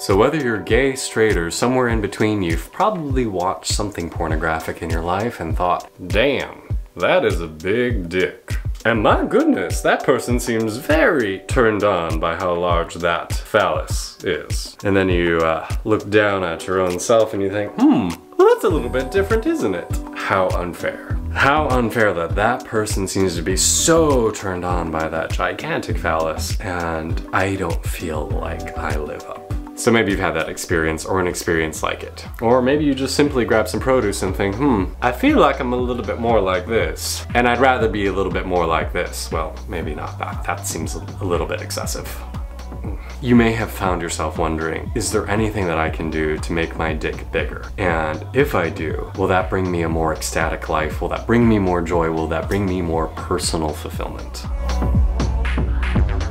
So whether you're gay, straight, or somewhere in between, you've probably watched something pornographic in your life and thought, damn, that is a big dick. And my goodness, that person seems very turned on by how large that phallus is. And then you uh, look down at your own self and you think, hmm, well, that's a little bit different, isn't it? How unfair. How unfair that that person seems to be so turned on by that gigantic phallus and I don't feel like I live up. So maybe you've had that experience or an experience like it. Or maybe you just simply grab some produce and think, hmm, I feel like I'm a little bit more like this. And I'd rather be a little bit more like this. Well, maybe not that. That seems a little bit excessive. You may have found yourself wondering, is there anything that I can do to make my dick bigger? And if I do, will that bring me a more ecstatic life? Will that bring me more joy? Will that bring me more personal fulfillment?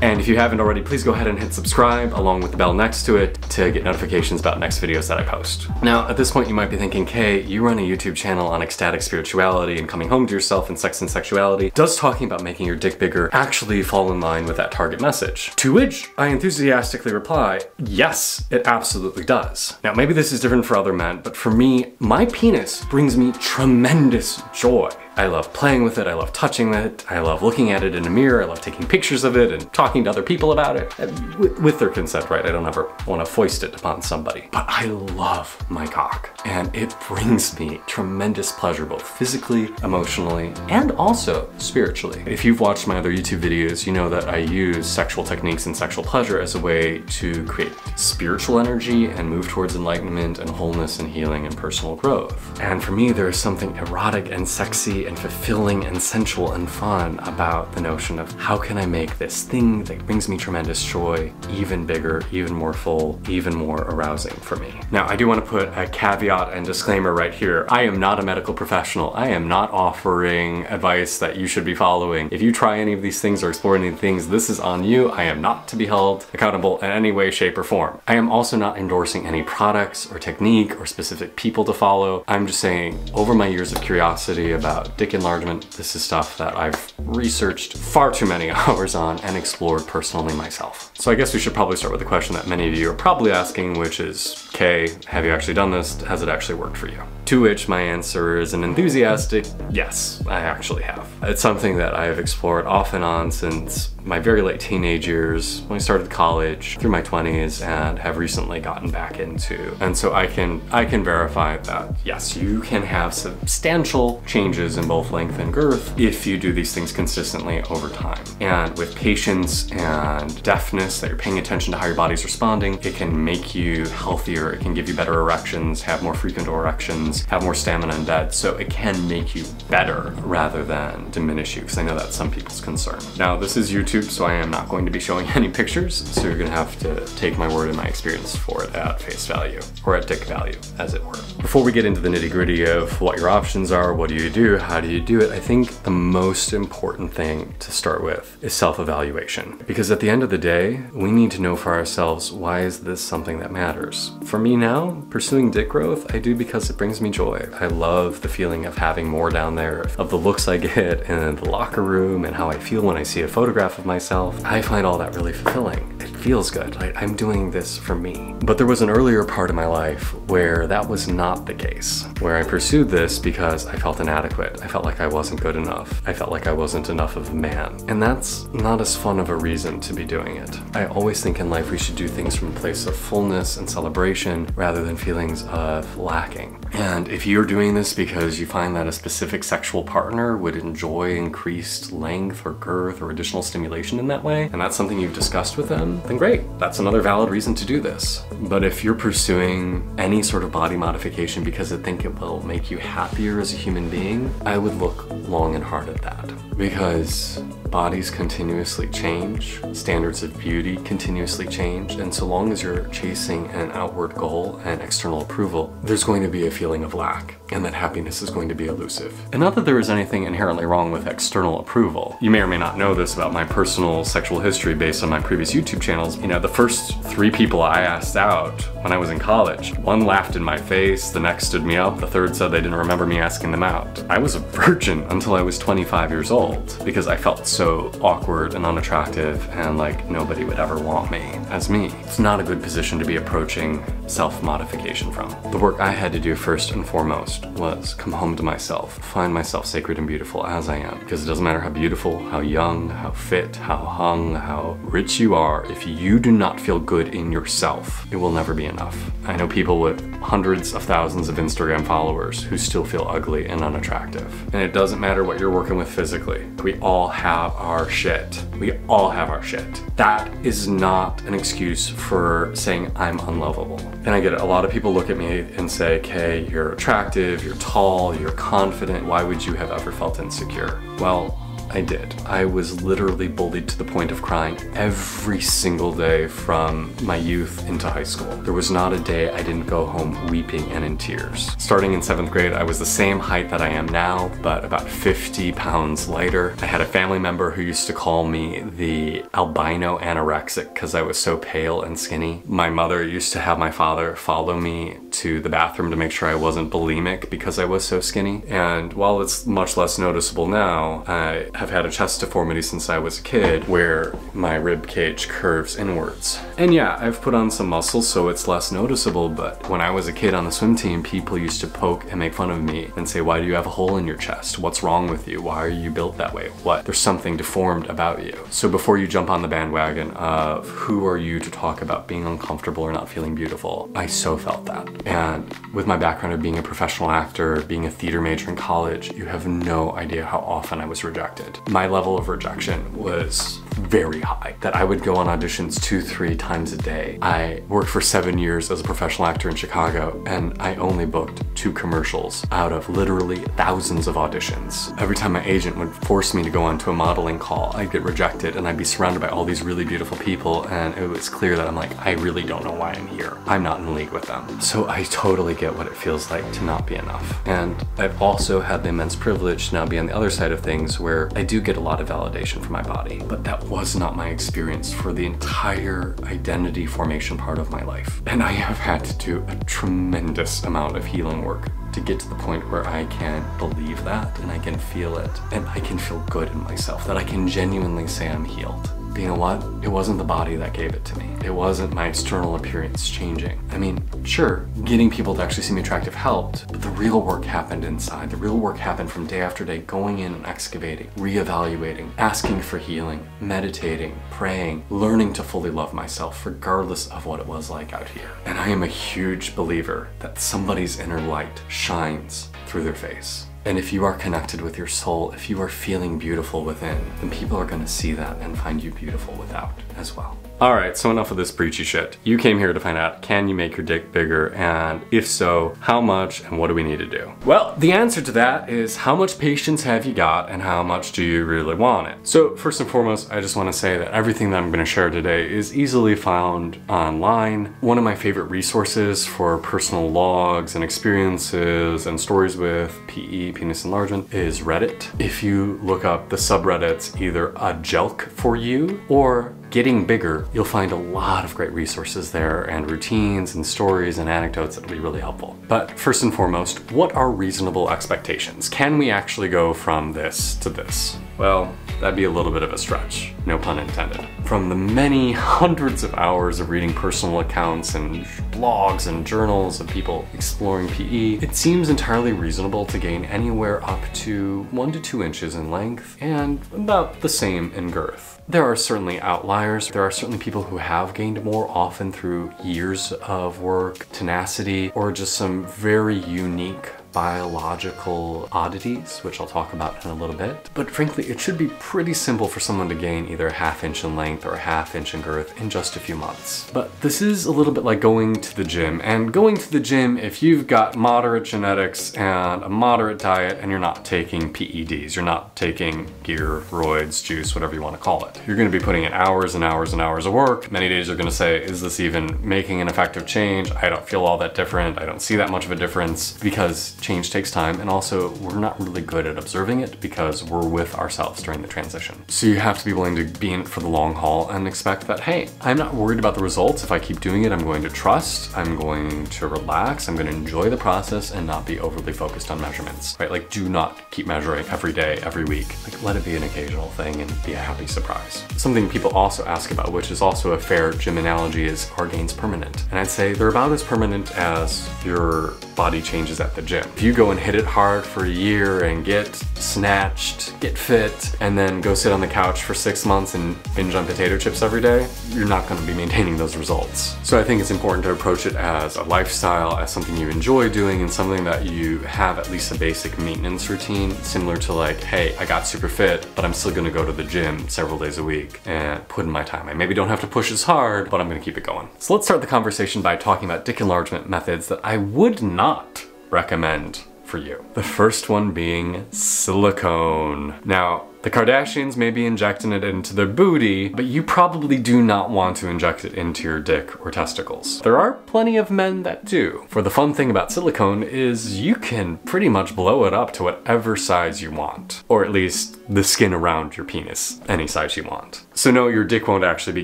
And if you haven't already, please go ahead and hit subscribe along with the bell next to it to get notifications about next videos that I post. Now, at this point you might be thinking, Kae, you run a YouTube channel on ecstatic spirituality and coming home to yourself and sex and sexuality. Does talking about making your dick bigger actually fall in line with that target message? To which I enthusiastically reply, yes, it absolutely does. Now, maybe this is different for other men, but for me, my penis brings me tremendous joy. I love playing with it, I love touching it, I love looking at it in a mirror, I love taking pictures of it and talking to other people about it. Uh, with, with their consent, right? I don't ever want to foist it upon somebody. But I love my cock and it brings me tremendous pleasure both physically, emotionally, and also spiritually. If you've watched my other YouTube videos, you know that I use sexual techniques and sexual pleasure as a way to create spiritual energy and move towards enlightenment and wholeness and healing and personal growth. And for me, there is something erotic and sexy and fulfilling and sensual and fun about the notion of how can I make this thing that brings me tremendous joy even bigger, even more full, even more arousing for me. Now, I do want to put a caveat and disclaimer right here. I am not a medical professional. I am not offering advice that you should be following. If you try any of these things or explore any things, this is on you. I am not to be held accountable in any way, shape, or form. I am also not endorsing any products or technique or specific people to follow. I'm just saying, over my years of curiosity about dick enlargement, this is stuff that I've researched far too many hours on and explored personally myself. So I guess we should probably start with the question that many of you are probably asking, which is, Kae, have you actually done this? Has it actually worked for you? To which my answer is an enthusiastic, yes, I actually have. It's something that I have explored off and on since my very late teenage years, when I started college, through my 20s, and have recently gotten back into. And so I can I can verify that yes, you can have substantial changes in both length and girth if you do these things consistently over time. And with patience and deftness that you're paying attention to how your body's responding, it can make you healthier, it can give you better erections, have more frequent erections, have more stamina in bed. So it can make you better rather than diminish you, because I know that's some people's concern. Now this is YouTube YouTube, so I am not going to be showing any pictures, so you're gonna have to take my word and my experience for it at face value, or at dick value, as it were. Before we get into the nitty gritty of what your options are, what do you do, how do you do it, I think the most important thing to start with is self-evaluation. Because at the end of the day, we need to know for ourselves, why is this something that matters? For me now, pursuing dick growth, I do because it brings me joy. I love the feeling of having more down there, of the looks I get in the locker room and how I feel when I see a photograph of myself, I find all that really fulfilling. It feels good. Like I'm doing this for me. But there was an earlier part of my life where that was not the case, where I pursued this because I felt inadequate. I felt like I wasn't good enough. I felt like I wasn't enough of a man. And that's not as fun of a reason to be doing it. I always think in life we should do things from a place of fullness and celebration rather than feelings of lacking. And if you're doing this because you find that a specific sexual partner would enjoy increased length or girth or additional stimulation in that way, and that's something you've discussed with them, then great. That's another valid reason to do this. But if you're pursuing any sort of body modification because you think it will make you happier as a human being, I would look long and hard at that. Because bodies continuously change, standards of beauty continuously change, and so long as you're chasing an outward goal and external approval, there's going to be a feeling of lack, and that happiness is going to be elusive. And not that there is anything inherently wrong with external approval. You may or may not know this about my personal sexual history based on my previous YouTube channels. You know, the first three people I asked out when I was in college. One laughed in my face, the next stood me up, the third said they didn't remember me asking them out. I was a virgin until I was 25 years old because I felt so awkward and unattractive and like nobody would ever want me as me. It's not a good position to be approaching self-modification from. The work I had to do first and foremost was come home to myself, find myself sacred and beautiful as I am. Because it doesn't matter how beautiful, how young, how fit, how hung, how rich you are, if you do not feel good in yourself, it will never be enough. I know people with hundreds of thousands of Instagram followers who still feel ugly and unattractive. And it doesn't matter what you're working with physically. We all have our shit. We all have our shit. That is not an excuse for saying I'm unlovable. And I get it, a lot of people look at me and say, Kae, you're attractive, you're tall, you're confident, why would you have ever felt insecure? Well, I did. I was literally bullied to the point of crying every single day from my youth into high school. There was not a day I didn't go home weeping and in tears. Starting in seventh grade, I was the same height that I am now, but about 50 pounds lighter. I had a family member who used to call me the albino anorexic because I was so pale and skinny. My mother used to have my father follow me to the bathroom to make sure I wasn't bulimic because I was so skinny. And while it's much less noticeable now, I have had a chest deformity since I was a kid where my rib cage curves inwards. And yeah, I've put on some muscle so it's less noticeable, but when I was a kid on the swim team, people used to poke and make fun of me and say, why do you have a hole in your chest? What's wrong with you? Why are you built that way? What? There's something deformed about you. So before you jump on the bandwagon of who are you to talk about being uncomfortable or not feeling beautiful, I so felt that. And with my background of being a professional actor, being a theater major in college, you have no idea how often I was rejected my level of rejection was very high, that I would go on auditions two, three times a day. I worked for seven years as a professional actor in Chicago, and I only booked two commercials out of literally thousands of auditions. Every time my agent would force me to go onto a modeling call, I'd get rejected and I'd be surrounded by all these really beautiful people, and it was clear that I'm like, I really don't know why I'm here. I'm not in league with them. So I totally get what it feels like to not be enough. And I've also had the immense privilege to now be on the other side of things where I do get a lot of validation from my body, but that was not my experience for the entire identity formation part of my life. And I have had to do a tremendous amount of healing work to get to the point where I can believe that and I can feel it and I can feel good in myself, that I can genuinely say I'm healed you know what? It wasn't the body that gave it to me. It wasn't my external appearance changing. I mean, sure, getting people to actually see me attractive helped, but the real work happened inside. The real work happened from day after day, going in and excavating, reevaluating, asking for healing, meditating, praying, learning to fully love myself regardless of what it was like out here. And I am a huge believer that somebody's inner light shines through their face. And if you are connected with your soul, if you are feeling beautiful within, then people are going to see that and find you beautiful without as well. Alright, so enough of this preachy shit. You came here to find out, can you make your dick bigger? And if so, how much and what do we need to do? Well, the answer to that is how much patience have you got and how much do you really want it? So first and foremost, I just want to say that everything that I'm going to share today is easily found online. One of my favorite resources for personal logs and experiences and stories with PE, penis enlargement, is Reddit. If you look up the subreddits, either a jelq for you or getting bigger, you'll find a lot of great resources there and routines and stories and anecdotes that'll be really helpful. But first and foremost, what are reasonable expectations? Can we actually go from this to this? Well, that'd be a little bit of a stretch, no pun intended. From the many hundreds of hours of reading personal accounts and blogs and journals of people exploring PE, it seems entirely reasonable to gain anywhere up to one to two inches in length and about the same in girth. There are certainly outliers. There are certainly people who have gained more often through years of work, tenacity, or just some very unique biological oddities, which I'll talk about in a little bit. But frankly, it should be pretty simple for someone to gain either a half inch in length or a half inch in girth in just a few months. But this is a little bit like going to the gym. And going to the gym, if you've got moderate genetics and a moderate diet and you're not taking PEDs, you're not taking gear, roids, juice, whatever you want to call it. You're going to be putting in hours and hours and hours of work. Many days you're going to say, is this even making an effective change? I don't feel all that different. I don't see that much of a difference because change takes time and also we're not really good at observing it because we're with ourselves during the transition. So you have to be willing to be in it for the long haul and expect that, hey, I'm not worried about the results. If I keep doing it, I'm going to trust, I'm going to relax, I'm going to enjoy the process and not be overly focused on measurements, right? Like do not keep measuring every day, every week. Like let it be an occasional thing and be a happy surprise. Something people also ask about, which is also a fair gym analogy, is are gains permanent? And I'd say they're about as permanent as your body changes at the gym. If you go and hit it hard for a year and get snatched, get fit, and then go sit on the couch for six months and binge on potato chips every day, you're not gonna be maintaining those results. So I think it's important to approach it as a lifestyle, as something you enjoy doing and something that you have at least a basic maintenance routine, similar to like, hey, I got super fit, but I'm still gonna go to the gym several days a week and put in my time. I maybe don't have to push as hard, but I'm gonna keep it going. So let's start the conversation by talking about dick enlargement methods that I would not recommend for you. The first one being silicone. Now, the Kardashians may be injecting it into their booty, but you probably do not want to inject it into your dick or testicles. There are plenty of men that do. For the fun thing about silicone is you can pretty much blow it up to whatever size you want. Or at least the skin around your penis, any size you want. So no, your dick won't actually be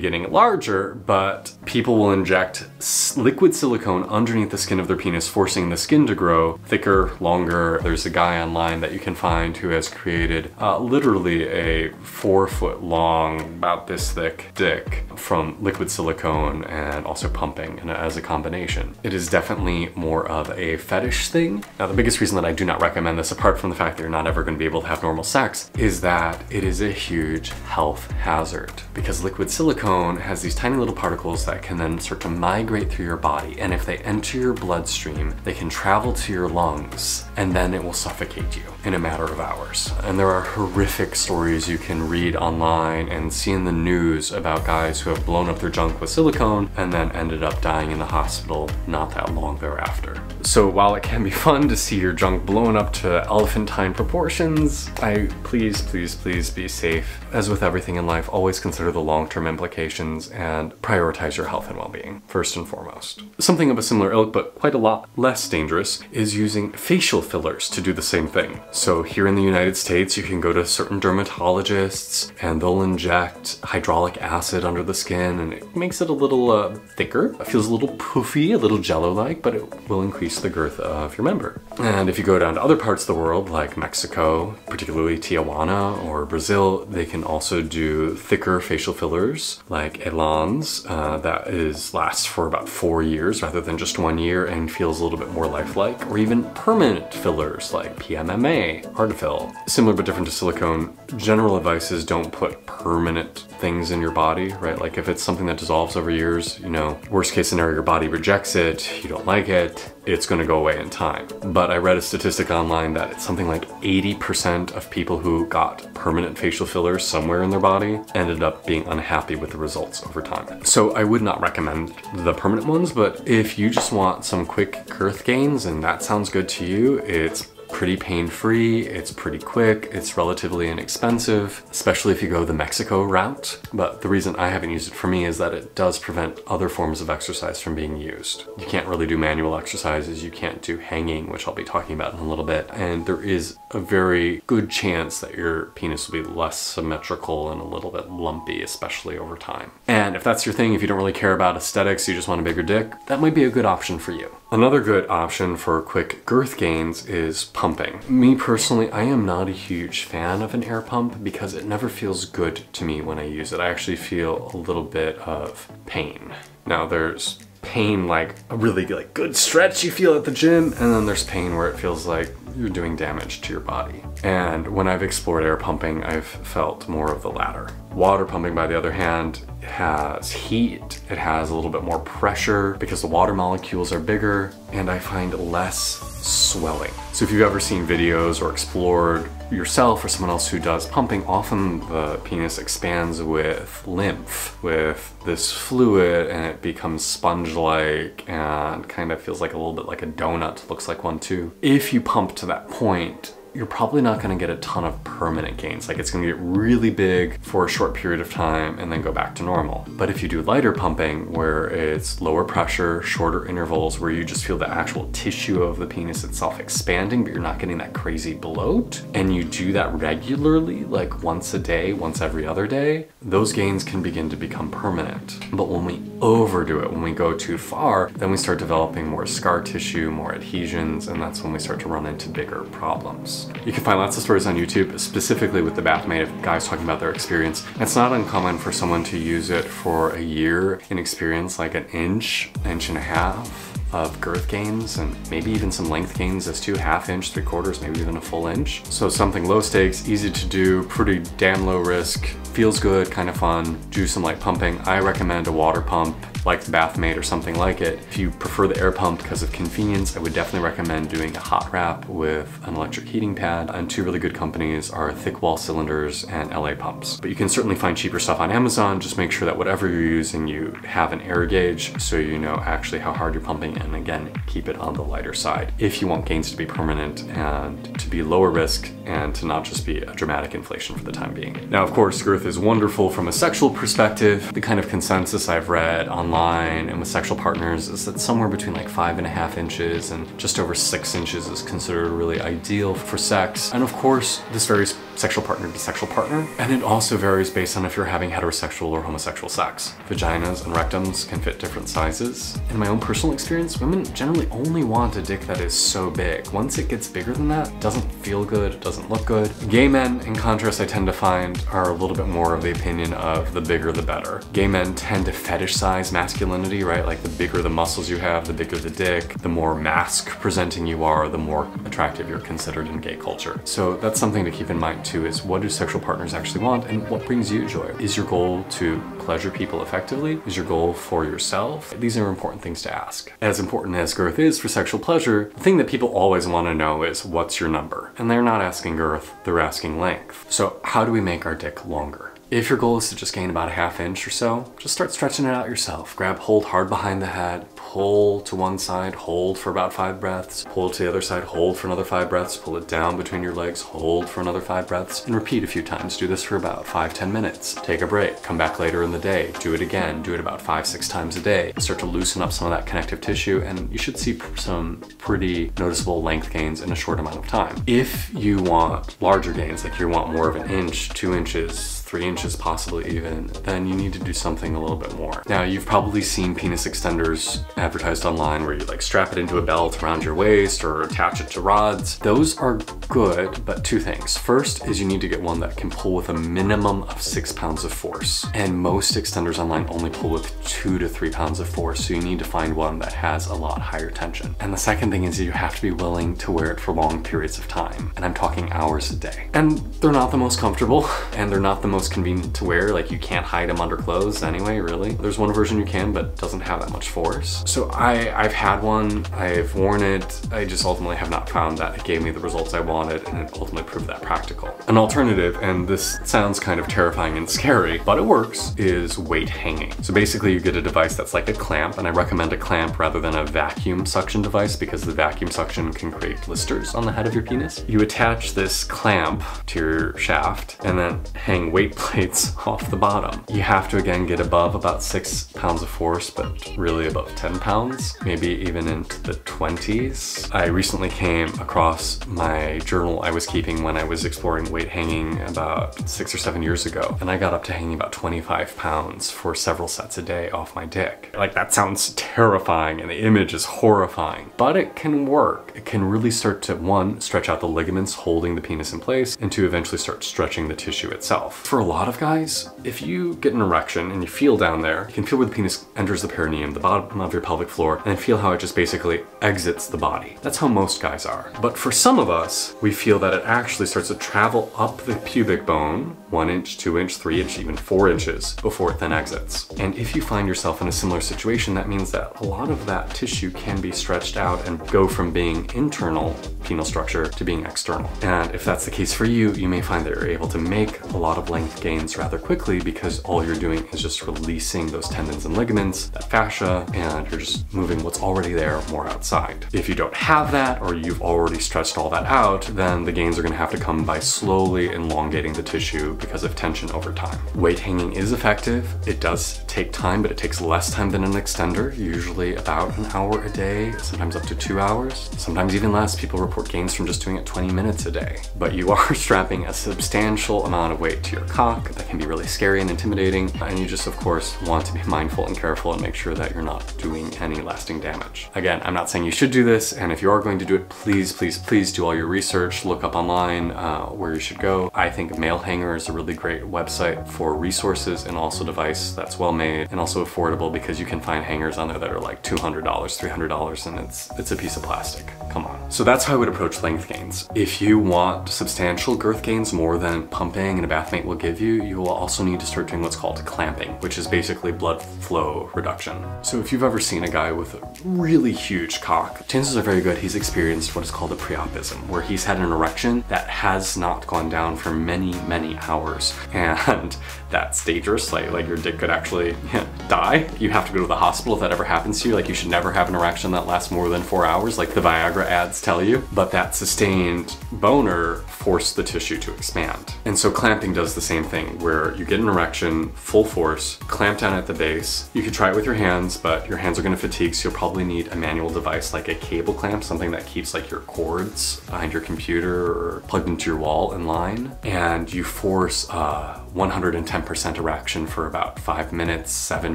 getting larger, but people will inject liquid silicone underneath the skin of their penis, forcing the skin to grow thicker, longer. There's a guy online that you can find who has created uh, literally a four foot long, about this thick dick from liquid silicone and also pumping and as a combination. It is definitely more of a fetish thing. Now the biggest reason that I do not recommend this, apart from the fact that you're not ever going to be able to have normal sex, is that it is a huge health hazard because liquid silicone has these tiny little particles that can then start to migrate through your body and if they enter your bloodstream, they can travel to your lungs and then it will suffocate you in a matter of hours. And there are horrific stories you can read online and see in the news about guys who have blown up their junk with silicone and then ended up dying in the hospital not that long thereafter. So while it can be fun to see your junk blown up to elephantine proportions, I please, please, please be safe. As with everything in life, always consider the long-term implications and prioritize your health and well-being, first and foremost. Something of a similar ilk, but quite a lot less dangerous, is using facial fillers to do the same thing. So here in the United States, you can go to certain dermatologists and they'll inject hyaluronic acid under the skin and it makes it a little uh, thicker. It feels a little poofy, a little jello-like, but it will increase the girth of your member. And if you go down to other parts of the world, like Mexico, particularly Tijuana or Brazil, they can also do thicker facial fillers like Ellansé uh, that is lasts for about four years rather than just one year and feels a little bit more lifelike, or even permanent fillers like PMMA, Artefill. Similar but different to silicone, general advice is don't put permanent things in your body, right? Like if it's something that dissolves over years, you know, worst case scenario, your body rejects it, you don't like it, it's gonna go away in time. But I read a statistic online that it's something like 80% of people who got permanent facial fillers somewhere in their body ended up being unhappy with the results over time. So I would not recommend the permanent ones, but if you just want some quick girth gains and that sounds good to you, it's pretty pain-free, it's pretty quick, it's relatively inexpensive, especially if you go the Mexico route. But the reason I haven't used it for me is that it does prevent other forms of exercise from being used. You can't really do manual exercises, you can't do hanging, which I'll be talking about in a little bit, and there is a very good chance that your penis will be less symmetrical and a little bit lumpy, especially over time. And if that's your thing, if you don't really care about aesthetics, you just want a bigger dick, that might be a good option for you. Another good option for quick girth gains is pumping. Me personally, I am not a huge fan of an air pump because it never feels good to me when I use it. I actually feel a little bit of pain. Now there's pain like a really like good stretch you feel at the gym and then there's pain where it feels like you're doing damage to your body. And when I've explored air pumping, I've felt more of the latter. Water pumping, by the other hand, has heat, it has a little bit more pressure because the water molecules are bigger, and I find less swelling. So if you've ever seen videos or explored yourself or someone else who does pumping, often the penis expands with lymph, with this fluid, and it becomes sponge-like and kind of feels like a little bit like a donut, looks like one too. If you pump to that point, you're probably not gonna get a ton of permanent gains. Like it's gonna get really big for a short period of time and then go back to normal. But if you do lighter pumping, where it's lower pressure, shorter intervals, where you just feel the actual tissue of the penis itself expanding, but you're not getting that crazy bloat, and you do that regularly, like once a day, once every other day, those gains can begin to become permanent. But when we overdo it, when we go too far, then we start developing more scar tissue, more adhesions, and that's when we start to run into bigger problems. You can find lots of stories on YouTube, specifically with the Bathmate of guys talking about their experience. It's not uncommon for someone to use it for a year and experience like an inch, inch and a half of girth gains and maybe even some length gains as two half inch, three quarters, maybe even a full inch. So something low stakes, easy to do, pretty damn low risk, feels good, kind of fun, do some light pumping. I recommend a water pump like the Bathmate or something like it. If you prefer the air pump because of convenience, I would definitely recommend doing a hot wrap with an electric heating pad. And two really good companies are Thick Wall Cylinders and LA Pumps. But you can certainly find cheaper stuff on Amazon. Just make sure that whatever you're using, you have an air gauge so you know actually how hard you're pumping and again, keep it on the lighter side if you want gains to be permanent and to be lower risk and to not just be a dramatic inflation for the time being. Now, of course, girth is wonderful from a sexual perspective. The kind of consensus I've read online and with sexual partners is that somewhere between like five and a half inches and just over six inches is considered really ideal for sex. And of course, this varies sexual partner to sexual partner. And it also varies based on if you're having heterosexual or homosexual sex. Vaginas and rectums can fit different sizes. In my own personal experience, women generally only want a dick that is so big. Once it gets bigger than that, it doesn't feel good, it doesn't look good. Gay men, in contrast, I tend to find are a little bit more of the opinion of the bigger the better. Gay men tend to fetishize masculinity, right? Like the bigger the muscles you have, the bigger the dick, the more masc presenting you are, the more attractive you're considered in gay culture. So that's something to keep in mind too is what do sexual partners actually want and what brings you joy? Is your goal to pleasure people effectively? Is your goal for yourself? These are important things to ask. As important as girth is for sexual pleasure, the thing that people always want to know is what's your number? And they're not asking girth, they're asking length. So how do we make our dick longer? If your goal is to just gain about a half inch or so, just start stretching it out yourself. Grab hold hard behind the head, pull to one side, hold for about five breaths, pull to the other side, hold for another five breaths, pull it down between your legs, hold for another five breaths, and repeat a few times. Do this for about five, ten minutes. Take a break, come back later in the day, do it again, do it about five, six times a day. Start to loosen up some of that connective tissue, and you should see some pretty noticeable length gains in a short amount of time. If you want larger gains, like you want more of an inch, two inches, three inches possibly even, then you need to do something a little bit more. Now you've probably seen penis extenders advertised online where you like strap it into a belt around your waist or attach it to rods. Those are good, but two things. First is you need to get one that can pull with a minimum of six pounds of force. And most extenders online only pull with two to three pounds of force, so you need to find one that has a lot higher tension. And the second thing is you have to be willing to wear it for long periods of time. And I'm talking hours a day. And they're not the most comfortable, and they're not the most most convenient to wear. Like you can't hide them under clothes anyway, really. There's one version you can, but doesn't have that much force. So I, I've had one, I've worn it. I just ultimately have not found that it gave me the results I wanted and it ultimately proved that practical. An alternative, and this sounds kind of terrifying and scary, but it works, is weight hanging. So basically you get a device that's like a clamp, and I recommend a clamp rather than a vacuum suction device because the vacuum suction can create blisters on the head of your penis. You attach this clamp to your shaft and then hang weight plates off the bottom. You have to again get above about six pounds of force, but really above 10 pounds, maybe even into the 20s. I recently came across my journal I was keeping when I was exploring weight hanging about six or seven years ago, and I got up to hanging about 25 pounds for several sets a day off my dick. Like that sounds terrifying and the image is horrifying, but it can work. It can really start to, one, stretch out the ligaments holding the penis in place, and two, eventually start stretching the tissue itself. For a lot of guys, if you get an erection and you feel down there, you can feel where the penis enters the perineum, the bottom of your pelvic floor, and feel how it just basically exits the body. That's how most guys are. But for some of us, we feel that it actually starts to travel up the pubic bone, one inch, two inch, three inch, even four inches, before it then exits. And if you find yourself in a similar situation, that means that a lot of that tissue can be stretched out and go from being internal penile structure to being external. And if that's the case for you, you may find that you're able to make a lot of length gains rather quickly because all you're doing is just releasing those tendons and ligaments, that fascia, and you're just moving what's already there more outside. If you don't have that or you've already stretched all that out, then the gains are gonna have to come by slowly elongating the tissue because of tension over time. Weight hanging is effective. It does take time, but it takes less time than an extender, usually about an hour a day, sometimes up to two hours, sometimes even less. People report gains from just doing it 20 minutes a day. But you are strapping a substantial amount of weight to your cock that can be really scary and intimidating, and you just of course want to be mindful and careful and make sure that you're not doing any lasting damage. Again, I'm not saying you should do this, and if you are going to do it, please, please, please do all your research, look up online uh, where you should go. I think Male Hanger is a really great website for resources and also device that's well made and also affordable because you can find hangers on there that are like $200, $300 and it's, it's a piece of plastic. Come on. So that's how I would approach length gains. If you want substantial girth gains more than pumping and a bathmate will give you, you will also need to start doing what's called clamping, which is basically blood flow reduction. So if you've ever seen a guy with a really huge cock, chances are very good he's experienced what is called a priapism, where he's had an erection that has not gone down for many, many hours. And that's dangerous, like, like your dick could actually die. You have to go to the hospital if that ever happens to you. Like you should never have an erection that lasts more than four hours, like the Viagra ads tell you. But that sustained boner forced the tissue to expand. And so clamping does the same thing, where you get an erection, full force, clamp down at the base. You could try it with your hands, but your hands are gonna fatigue, so you'll probably need a manual device like a cable clamp, something that keeps like your cords behind your computer or plugged into your wall in line. And you force uh, 110% erection for about five minutes, seven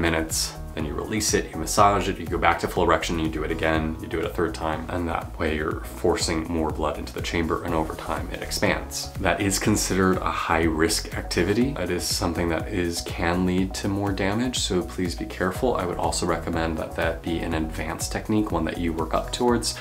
minutes, then you release it, you massage it, you go back to full erection, you do it again, you do it a third time, and that way you're forcing more blood into the chamber and over time it expands. That is considered a high risk activity. It is something that is can lead to more damage, so please be careful. I would also recommend that that be an advanced technique, one that you work up towards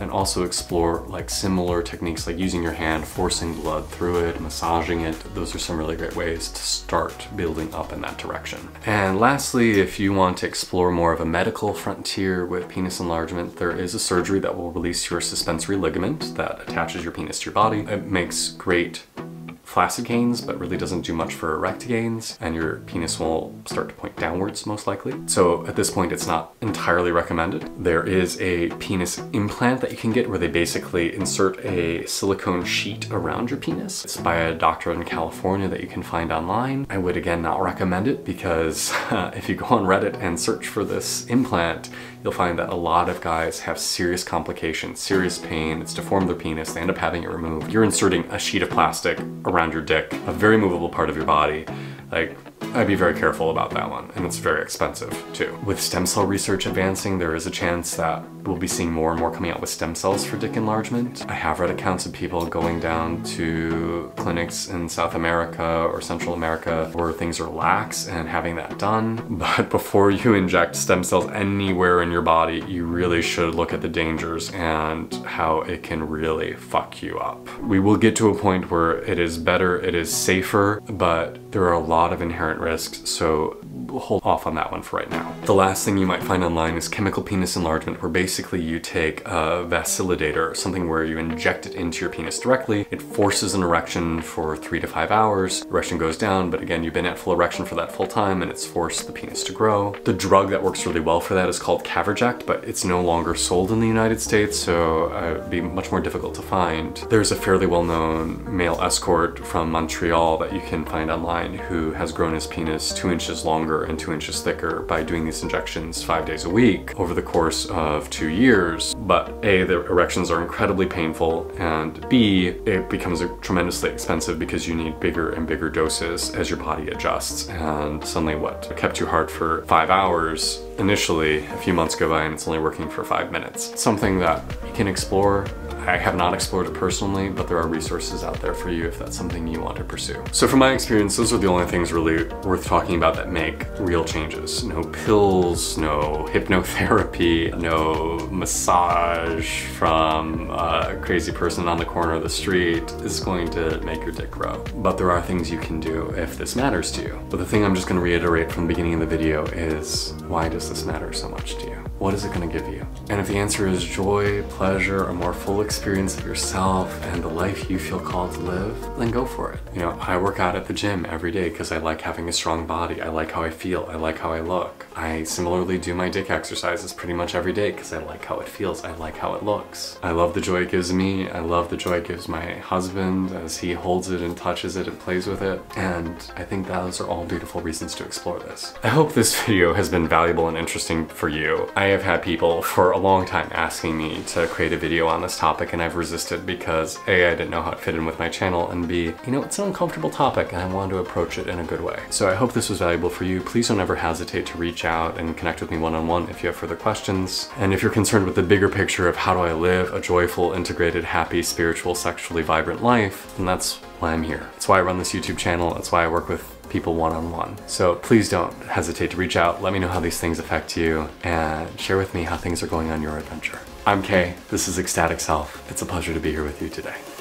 and also explore like similar techniques like using your hand, forcing blood through it, massaging it. Those are some really great ways to start building up in that direction. And lastly, if you want to explore more of a medical frontier with penis enlargement, there is a surgery that will release your suspensory ligament that attaches your penis to your body. It makes great flaccid gains, but really doesn't do much for erect gains, and your penis will start to point downwards most likely. So at this point, it's not entirely recommended. There is a penis implant that you can get where they basically insert a silicone sheet around your penis. It's by a doctor in California that you can find online. I would again not recommend it because if you go on Reddit and search for this implant, you'll find that a lot of guys have serious complications, serious pain, it's deformed their penis, they end up having it removed. You're inserting a sheet of plastic around your dick, a very movable part of your body. Like, I'd be very careful about that one, and it's very expensive too. With stem cell research advancing, there is a chance that we'll be seeing more and more coming out with stem cells for dick enlargement. I have read accounts of people going down to clinics in South America or Central America where things are lax and having that done. But before you inject stem cells anywhere in your body, you really should look at the dangers and how it can really fuck you up. We will get to a point where it is better, it is safer, but there are a lot of inherent risks, so hold off on that one for right now. The last thing you might find online is chemical penis enlargement, where basically you take a vasodilator, something where you inject it into your penis directly. It forces an erection for three to five hours. Erection goes down, but again, you've been at full erection for that full time and it's forced the penis to grow. The drug that works really well for that is called Caverject, but it's no longer sold in the United States, so uh, it'd be much more difficult to find. There's a fairly well-known male escort from Montreal that you can find online who has grown his penis two inches longer and two inches thicker by doing these injections five days a week over the course of two years. But A, the erections are incredibly painful, and B, it becomes tremendously expensive because you need bigger and bigger doses as your body adjusts. And suddenly what kept you hard for five hours initially, a few months go by and it's only working for five minutes. Something that you can explore I have not explored it personally, but there are resources out there for you if that's something you want to pursue. So from my experience, those are the only things really worth talking about that make real changes. No pills, no hypnotherapy, no massage from a crazy person on the corner of the street is going to make your dick grow. But there are things you can do if this matters to you. But the thing I'm just gonna reiterate from the beginning of the video is why does this matter so much to you? What is it gonna give you? And if the answer is joy, pleasure, a more full experience of yourself and the life you feel called to live, then go for it. You know, I work out at the gym every day because I like having a strong body. I like how I feel. I like how I look. I similarly do my dick exercises pretty much every day because I like how it feels. I like how it looks. I love the joy it gives me. I love the joy it gives my husband as he holds it and touches it and plays with it. And I think those are all beautiful reasons to explore this. I hope this video has been valuable and interesting for you. I have had people for a long time asking me to create a video on this topic and I've resisted because A, I didn't know how it fit in with my channel and B, you know, it's an uncomfortable topic and I wanted to approach it in a good way. So I hope this was valuable for you. Please don't ever hesitate to reach out and connect with me one-on-one -on -one if you have further questions. And if you're concerned with the bigger picture of how do I live a joyful, integrated, happy, spiritual, sexually vibrant life, then that's why I'm here. That's why I run this YouTube channel. That's why I work with people one-on-one. -on -one. So please don't hesitate to reach out. Let me know how these things affect you and share with me how things are going on your adventure. I'm Kae. This is Ecstatic Self. It's a pleasure to be here with you today.